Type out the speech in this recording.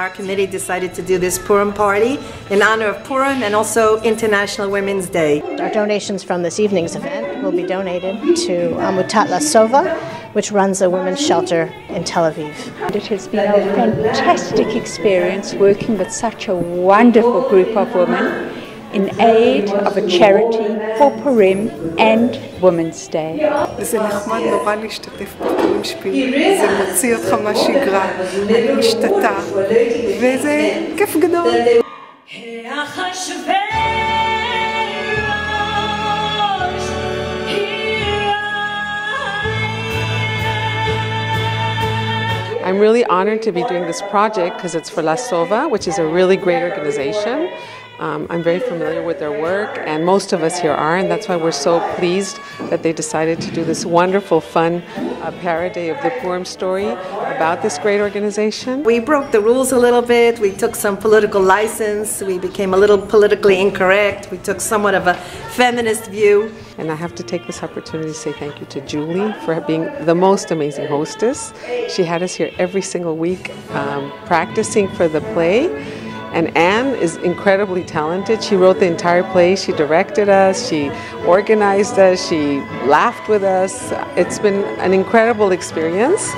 Our committee decided to do this Purim party in honor of Purim and also International Women's Day. Our donations from this evening's event will be donated to Amutat La Sova, which runs a women's shelter in Tel Aviv. It has been a fantastic experience working with such a wonderful group of women in aid of a charity for Purim and Women's Day. זה נחמד נורא להשתתף בפורים שפיל, זה מוציא אותך מהשגרה, אני משתתה, וזה כיף גדול. I'm really honored to be doing this project because it's for La Sova, which is a really great organization. Um, I'm very familiar with their work, and most of us here are, and that's why we're so pleased that they decided to do this wonderful, fun uh, parody of the Purim story about this great organization. We broke the rules a little bit. We took some political license. We became a little politically incorrect. We took somewhat of a feminist view. And I have to take this opportunity to say thank you to Julie for being the most amazing hostess. She had us here every single week um, practicing for the play. And Anne is incredibly talented. She wrote the entire play, she directed us, she organized us, she laughed with us. It's been an incredible experience.